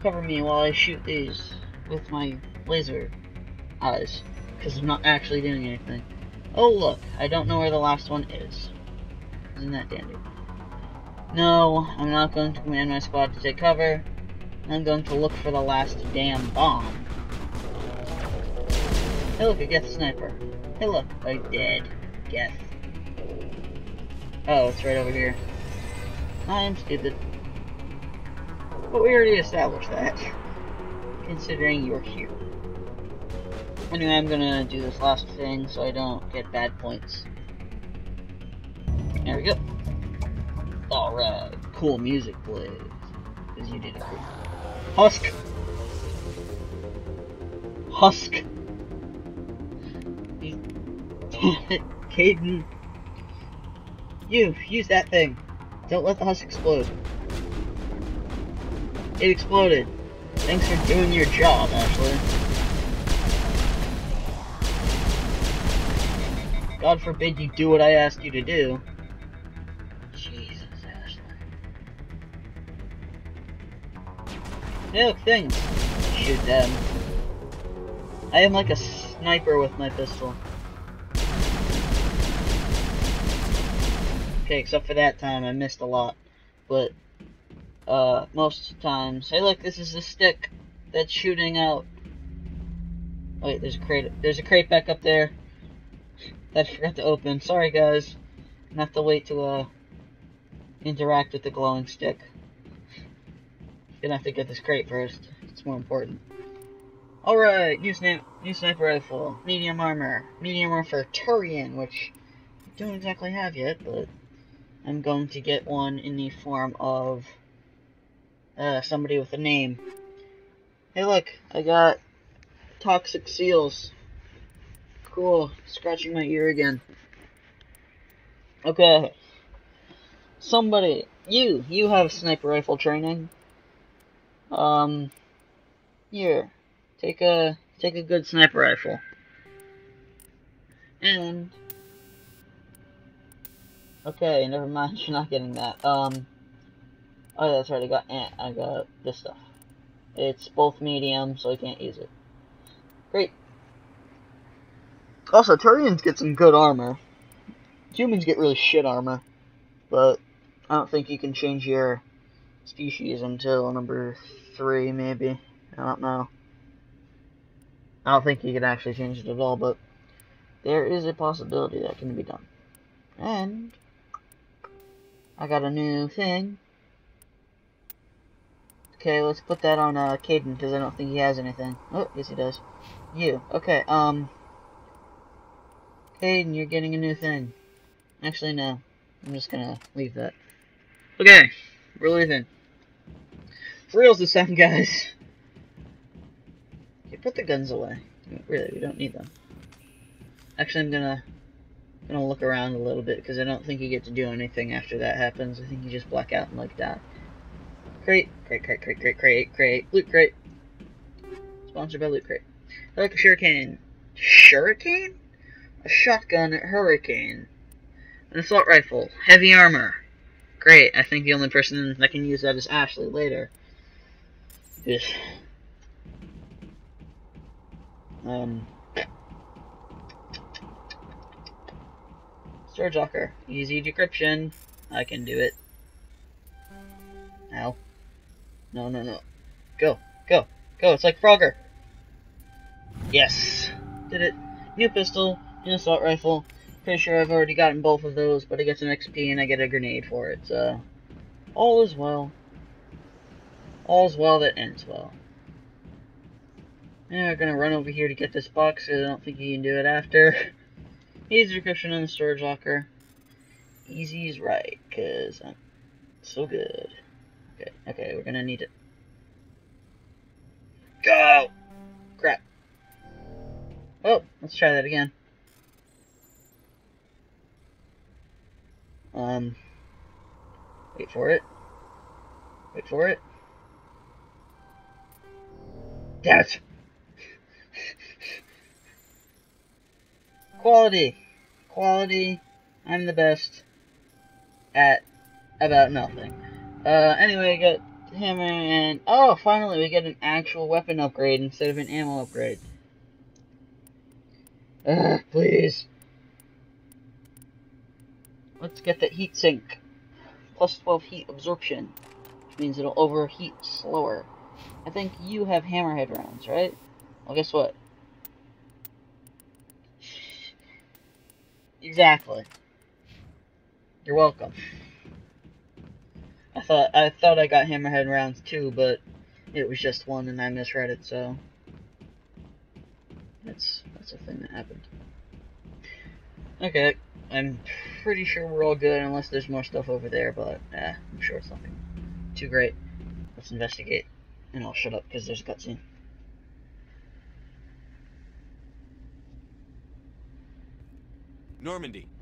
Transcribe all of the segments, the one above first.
cover me while I shoot these with my laser eyes. Because I'm not actually doing anything. Oh look, I don't know where the last one is. Isn't that dandy? No, I'm not going to command my squad to take cover. I'm going to look for the last damn bomb. Hey look, a Geth sniper. Hey look, I dead. Geth. Oh, it's right over here. I'm stupid. But we already established that. Considering you're here. Anyway, I'm gonna do this last thing so I don't get bad points. There we go. Alright, cool music plays. Because you did it cool. Husk! Husk! Kaidan. You, use that thing. Don't let the husk explode. It exploded. Thanks for doing your job, Ashley. God forbid you do what I asked you to do. Jesus, Ashley. Hey, look, things. Shoot them. I am like a sniper with my pistol. Okay, except for that time, I missed a lot. But, uh, most times... Hey, look, this is the stick that's shooting out. Wait, there's a crate. There's a crate back up there that I forgot to open. Sorry, guys. I have to wait to, uh, interact with the glowing stick. Gonna have to get this crate first. It's more important. Alright, new, sna new sniper rifle. Medium armor. Medium armor for Turian, which I don't exactly have yet, but I'm going to get one in the form of uh, somebody with a name. Hey look, I got toxic seals. Cool, scratching my ear again. Okay. Somebody, you, you have sniper rifle training. Um, here, take a, take a good sniper rifle. And Okay, never mind. You're not getting that. Um. Oh, that's right. I got ant. I got this stuff. It's both medium, so I can't use it. Great. Also, Turians get some good armor. Humans get really shit armor. But I don't think you can change your species until number three, maybe. I don't know. I don't think you can actually change it at all, but there is a possibility that can be done. And I got a new thing. Okay, let's put that on uh, Kaidan, because I don't think he has anything. Oh, yes he does. You. Okay, um... Kaidan, you're getting a new thing. Actually, no. I'm just gonna leave that. Okay, we're leaving. For reals this time, guys. Okay, put the guns away. Really, we don't need them. Actually, I'm gonna gonna look around a little bit because I don't think you get to do anything after that happens. I think you just black out and like that. Crate, crate, crate, crate, crate, crate, crate, loot crate. Sponsored by Loot Crate. I like a shuriken. Shuriken? A shotgun hurricane. An assault rifle. Heavy armor. Great. I think the only person that can use that is Ashley later. Yes. Um, Storage locker. Easy decryption. I can do it. Ow. No, no, no. Go, go, go. It's like Frogger. Yes. Did it. New pistol, new assault rifle. Pretty sure I've already gotten both of those, but I get some XP and I get a grenade for it, so... All is well. All's well that ends well. Yeah, we're gonna run over here to get this box, because I don't think you can do it after. Easy decryption in the storage locker. Easy is right, because I'm so good. Okay, okay, we're gonna need it. Go! Crap. Oh, let's try that again. Um, wait for it. Wait for it. Damn it! Quality. Quality. I'm the best at about nothing. Uh, anyway, I got hammer and oh, finally we get an actual weapon upgrade instead of an ammo upgrade. Ugh, please. Let's get that heat sink. Plus 12 heat absorption, which means it'll overheat slower. I think you have hammerhead rounds, right? Well, guess what? Exactly. You're welcome. I thought I thought I got hammerhead rounds too, but it was just one and I misread it, so that's that's a thing that happened. Okay, I'm pretty sure we're all good unless there's more stuff over there, but eh, I'm sure it's nothing too great. Let's investigate. And I'll shut up because there's a cutscene. Normandy,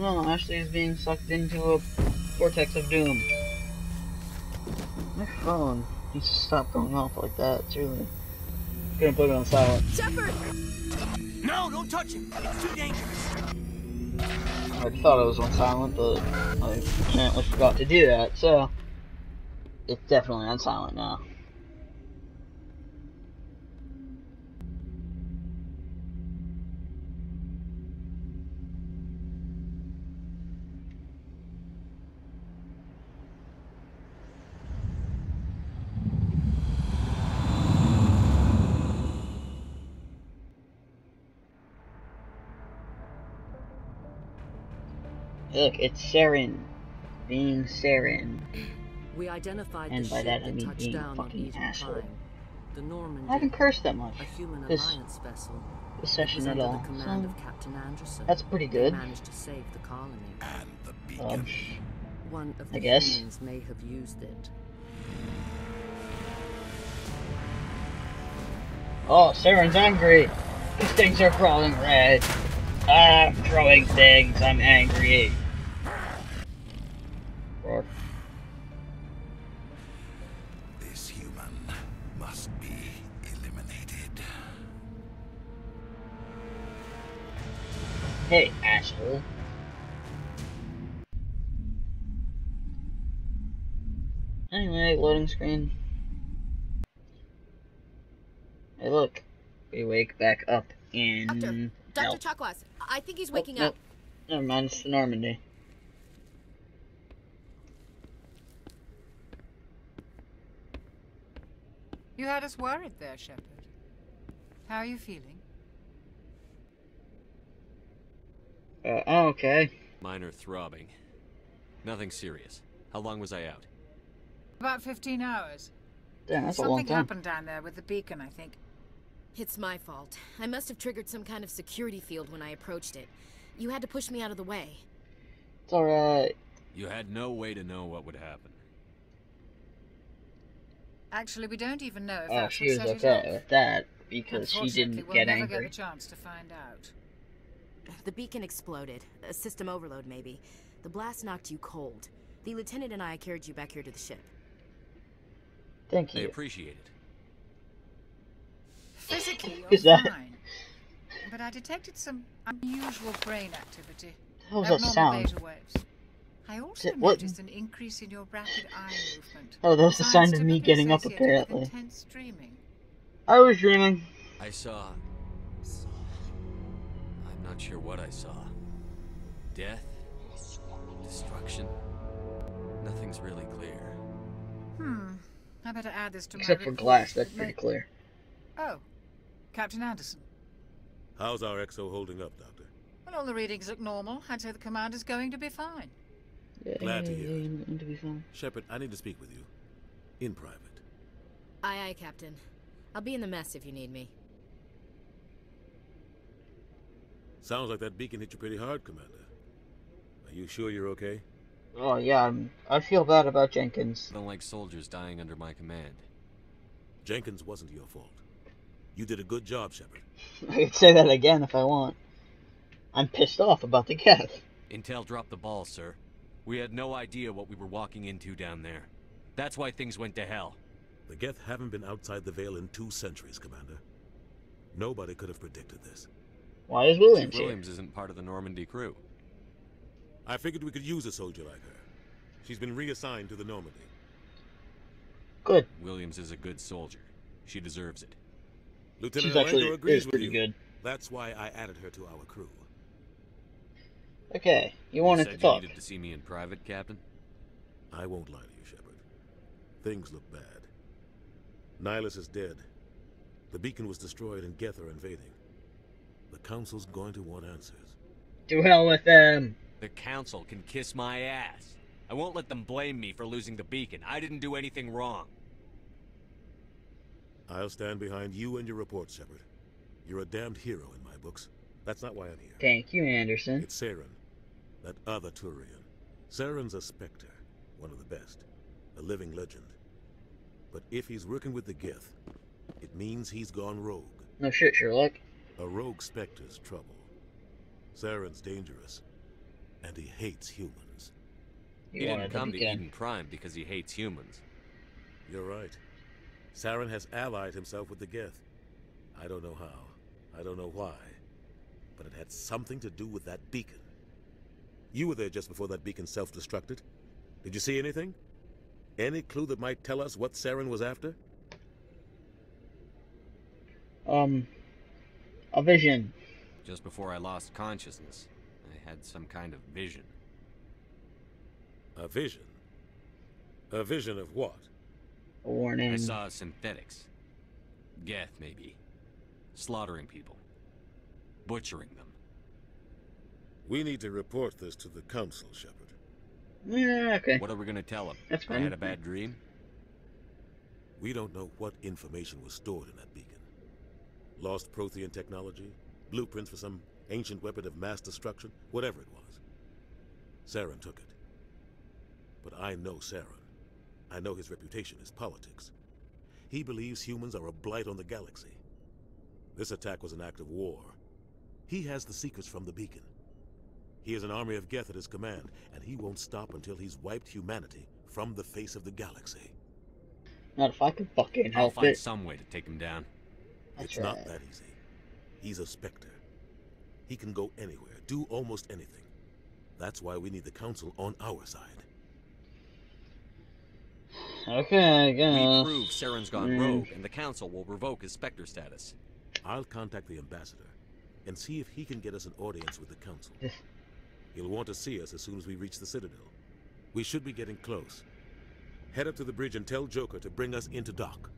No, Ashley is being sucked into a vortex of doom. My phone needs to stop going off like that. It's really gonna put it on silent. Shepard! No, don't touch him. It's too dangerous. I thought it was on silent, but I apparently forgot to do that, so it's definitely on silent now. Look, it's Saren. Being Saren. We identified And the by ship that I mean touched being down on fucking asshole. Prime. The Normandy, I haven't cursed that much a human this, alliance vessel, this session at under all. the command So, of Captain Anderson. that's pretty good. managed to save the colony. And the beacon. Um, One of I the guess. humans may have used it. oh, Saren's angry. These things are crawling red. I'm throwing things. I'm angry. Hey, asshole. Anyway, loading screen. Hey, look. We wake back up in. Doctor, Dr. hell. Chakwas, I think he's Oh, waking no. up. Never mind, it's the Normandy. You had us worried there, Shepard. How are you feeling? Uh, oh, okay. Minor throbbing. Nothing serious. How long was I out? About 15 hours. Damn, that's a long Something time. happened down there with the beacon, I think. It's my fault. I must have triggered some kind of security field when I approached it. You had to push me out of the way. It's alright. You had no way to know what would happen. Actually, we don't even know if Oh, that's she was set it okay off. with that because she didn't we'll get never angry. get the chance to find out. The beacon exploded. A system overload, maybe. The blast knocked you cold. The lieutenant and I carried you back here to the ship. Thank you. I appreciate it. Physically, you're that? fine. But I detected some unusual brain activity. What was that sound? beta waves. I also it- what- noticed an increase in your rapid eye movement. Oh, that was the Signs sign of me getting up, apparently. I was dreaming. I saw. saw- I'm not sure what I saw. Death? Destruction? Nothing's really clear. Hmm. I better add this to Except my Except for glass, that's pretty clear. Oh, Captain Anderson. How's our XO holding up, Doctor? Well, all the readings look normal. I'd say the commander's going to be fine. Yeah, Glad to hear it. Yay, going to be fun. Shepard, I need to speak with you. In private. Aye, aye, Captain. I'll be in the mess if you need me. Sounds like that beacon hit you pretty hard, Commander. Are you sure you're okay? Oh yeah, I'm, I feel bad about Jenkins. I don't like soldiers dying under my command. Jenkins wasn't your fault. You did a good job, Shepard. I could say that again if I want. I'm pissed off about the Geth. Intel dropped the ball, sir. We had no idea what we were walking into down there. That's why things went to hell. The Geth haven't been outside the Veil in two centuries, Commander. Nobody could have predicted this. Why is Williams Chief here? Williams isn't part of the Normandy crew. I figured we could use a soldier like her. She's been reassigned to the Normandy. Good. Williams is a good soldier. She deserves it. Lieutenant She's actually agrees is with pretty you. good. That's why I added her to our crew. Okay, you wanted said to talk. You needed to see me in private, Captain. I won't lie to you, Shepard. Things look bad. Nihlus is dead. The beacon was destroyed and Geth are invading. The Council's going to want answers. Do hell with them. The Council can kiss my ass. I won't let them blame me for losing the beacon. I didn't do anything wrong. I'll stand behind you and your report, Shepard. You're a damned hero in my books. That's not why I'm here. Thank you, Anderson. It's Saren, that other Turian. Saren's a Spectre, one of the best, a living legend. But if he's working with the Geth, it means he's gone rogue. No shit, Sherlock. A rogue Spectre's trouble. Saren's dangerous, and he hates humans. You he didn't to come to begin. Eden Prime because he hates humans. You're right. Saren has allied himself with the Geth. I don't know how. I don't know why. But it had something to do with that beacon. You were there just before that beacon self-destructed. Did you see anything? Any clue that might tell us what Saren was after? Um, a vision. Just before I lost consciousness, I had some kind of vision. A vision. A vision of what? A warning. I saw synthetics. Geth, maybe. Slaughtering people. Butchering them. We need to report this to the Council, Shepard. Yeah, okay. What are we gonna tell them? That's fine. I had a bad dream? We don't know what information was stored in that beacon. Lost Prothean technology, blueprints for some ancient weapon of mass destruction, whatever it was. Saren took it. But I know Saren. I know his reputation is politics. He believes humans are a blight on the galaxy. This attack was an act of war. He has the secrets from the beacon. He has an army of Geth at his command, and he won't stop until he's wiped humanity from the face of the galaxy. Not if I can fucking help I'll find it. some way to take him down. That's it's right. not that easy. He's a Spectre. He can go anywhere, do almost anything. That's why we need the Council on our side. Okay, I We prove Saren's gone Mm. rogue, and the Council will revoke his Spectre status. I'll contact the Ambassador and see if he can get us an audience with the Council. He'll want to see us as soon as we reach the Citadel. We should be getting close. Head up to the bridge and tell Joker to bring us into dock.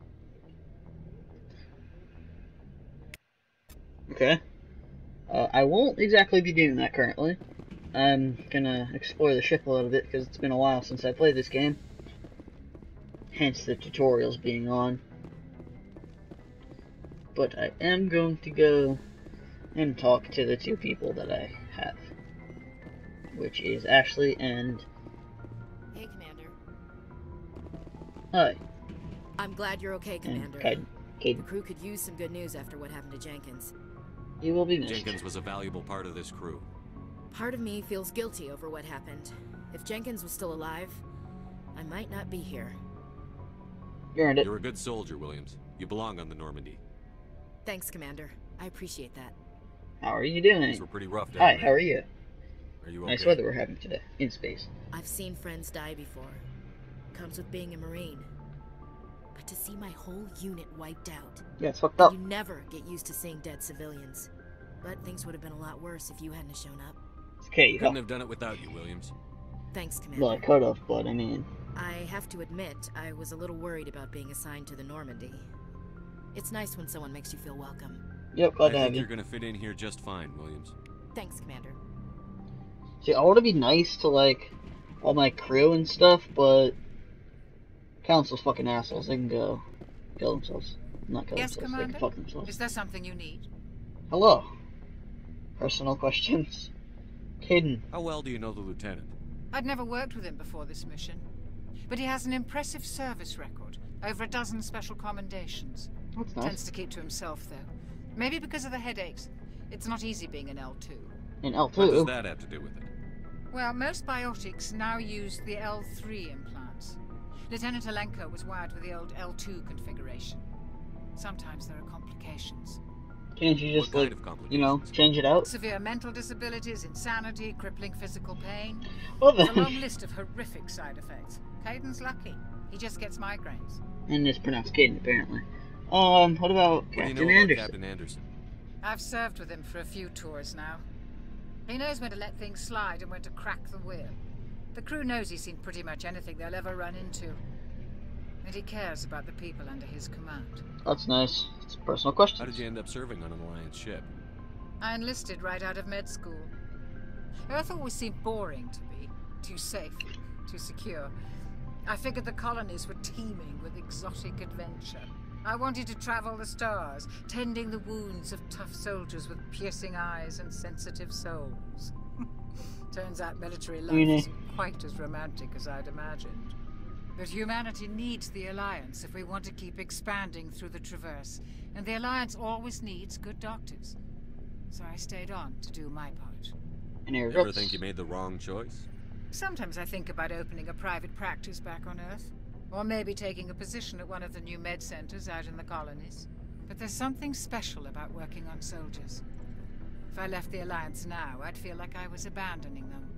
Okay. Uh, I won't exactly be doing that currently. I'm gonna explore the ship a little bit because it's been a while since I played this game. Hence the tutorials being on. But I am going to go and talk to the two people that I have. Which is Ashley and... Hey, Commander. Hi. I'm glad you're okay, And Commander. Kaidan. The crew could use some good news after what happened to Jenkins. You will be missed. Jenkins was a valuable part of this crew. Part of me feels guilty over what happened. If Jenkins was still alive, I might not be here. You earned it. You're a good soldier, Williams. You belong on the Normandy. Thanks, Commander. I appreciate that. How are you doing? Things doing? were pretty rough down Hi, there. how are you? Are you okay? Nice weather we're having today. In space. I've seen friends die before. Comes with being a Marine. But to see my whole unit wiped out, Yeah, it's fucked up. you never get used to seeing dead civilians. But things would have been a lot worse if you hadn't shown up. It's okay. Couldn't have done it without you, Williams. Thanks, Commander. Well, I could have, but I mean, I have to admit, I was a little worried about being assigned to the Normandy. It's nice when someone makes you feel welcome. yep, I glad to think have you're gonna fit in here just fine, Williams. Thanks, Commander. See, I want to be nice to like all my crew and stuff, but council's fucking assholes. They can go kill themselves. Not kill Yes, themselves. They can fuck themselves. Is there something you need? Hello. Personal questions. Kaidan. How well do you know the lieutenant? I'd never worked with him before this mission. But he has an impressive service record, Over a dozen special commendations. That's nice. Tends to keep to himself, though. Maybe because of the headaches. It's not easy being an L2. In What does L2. that have to do with it? Well, most biotics now use the L3 implants. Lieutenant Alenko was wired with the old L2 configuration. Sometimes there are complications. Can't you just, like, you know, change it out? Severe mental disabilities, insanity, crippling physical pain. Well There's a long list of horrific side effects. Kaidan's lucky. He just gets migraines. and it's pronounced Kaidan, apparently. Um, what about What do you Captain know about Anderson? Captain Anderson? I've served with him for a few tours now. He knows when to let things slide and when to crack the whip. The crew knows he's seen pretty much anything they'll ever run into. And he cares about the people under his command. That's nice. It's a personal question. How did you end up serving on an Alliance ship? I enlisted right out of med school. Earth always seemed boring to me. Too safe, too secure. I figured the colonies were teeming with exotic adventure. I wanted to travel the stars, tending the wounds of tough soldiers with piercing eyes and sensitive souls. Turns out military life Really? isn't quite as romantic as I'd imagined. But humanity needs the Alliance if we want to keep expanding through the Traverse, and the Alliance always needs good doctors. So I stayed on to do my part. Any You regrets? ever think you made the wrong choice? Sometimes I think about opening a private practice back on Earth, or maybe taking a position at one of the new med centers out in the colonies. But there's something special about working on soldiers. If I left the Alliance now, I'd feel like I was abandoning them.